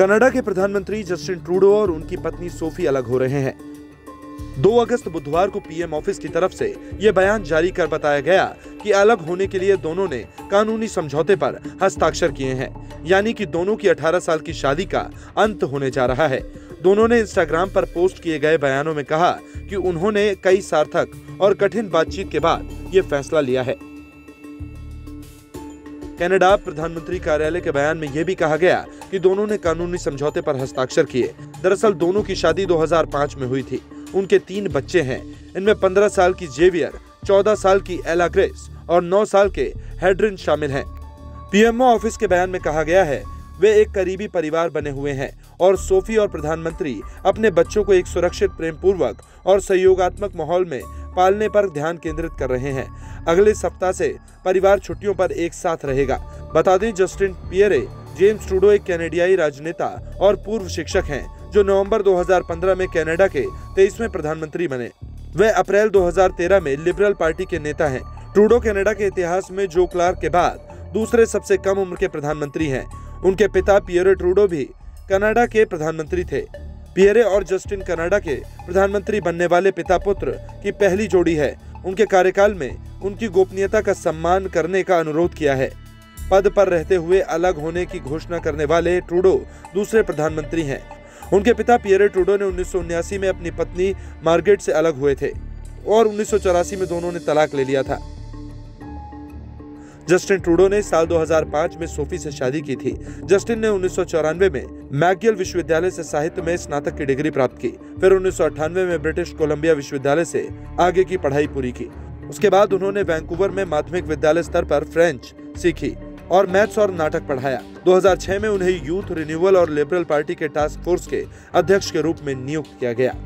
Canada के प्रधानमंत्री Justin Trudeau और उनकी पत्नी सोफी अलग हो रहे हैं। 2 अगस्त बुधवार को पीएम ऑफ़िस की तरफ़ से ये बयान जारी कर बताया गया कि अलग होने के लिए दोनों ने कानूनी समझौते पर हस्ताक्षर किए हैं, यानी कि दोनों की 18 साल की शादी का अंत होने जा रहा है। दोनों ने इंस्टाग्राम पर पोस्ट किए गए बयानों में कहा कि उन्होंने कई सार्थक और कठिन बातचीत के बाद ये फैसला लिया है। कनाडा प्रधानमंत्री कार्यालय के बयान में यह भी कहा गया कि दोनों ने कानूनी समझौते पर हस्ताक्षर किए। दरअसल दोनों की शादी 2005 में हुई थी। उनके तीन बच्चे हैं। इनमें 15 साल की जेवियर 14 साल की एला ग्रेस और 9 साल के हेड्रिन शामिल हैं। पीएमओ ऑफ़िस के बयान में कहा गया है, वे एक करीबी परिवार बने हुए हैं और सोफी और प्रधानमंत्री अपने बच्चों को एक सुरक्षित प्रेम पूर्वक और सहयोगात्मक माहौल में पालने पर ध्यान केंद्रित कर रहे हैं। अगले सप्ताह से परिवार छुट्टियों पर एक साथ रहेगा। बता दें, जस्टिन पियरे, जेम्स ट्रूडो एक कैनेडियाई राजनेता और पूर्व शिक्षक हैं, जो नवंबर 2015 में कनाडा के तेईसवें प्रधानमंत्री बने। वे अप्रैल 2013 में लिबरल पार्टी के नेता हैं। ट्रूडो कनाडा के इतिहास में जो क्लार्क के बाद दूसरे सबसे कम उम्र के प्रधानमंत्री हैं। उनके पिता पियरे ट्रूडो भी कनाडा के प्रधानमंत्री थे। पियरे और जस्टिन कनाडा के प्रधानमंत्री बनने वाले पिता पुत्र की पहली जोड़ी है। उनके कार्यकाल में उनकी गोपनीयता का सम्मान करने का अनुरोध किया है। पद पर रहते हुए अलग होने की घोषणा करने वाले ट्रूडो दूसरे प्रधानमंत्री हैं। उनके पिता पियरे ट्रूडो ने उन्नीस में अपनी पत्नी मार्गेट से अलग हुए थे और उन्नीस सौ चौरासी में दोनों ने तलाक ले लिया था। जस्टिन ट्रूडो ने साल 2005 में सोफी से शादी की थी। जस्टिन ने उन्नीस सौ चौरानवे में मैगियल विश्वविद्यालय से साहित्य में स्नातक की डिग्री प्राप्त की। फिर उन्नीस सौ अठानवे में ब्रिटिश कोलंबिया विश्वविद्यालय से आगे की पढ़ाई पूरी की। उसके बाद उन्होंने वैंकूवर में माध्यमिक विद्यालय स्तर पर फ्रेंच सीखी और मैथ्स और नाटक पढ़ाया। 2006 में उन्हें यूथ रिन्यूअल और लिबरल पार्टी के टास्क फोर्स के अध्यक्ष के रूप में नियुक्त किया गया।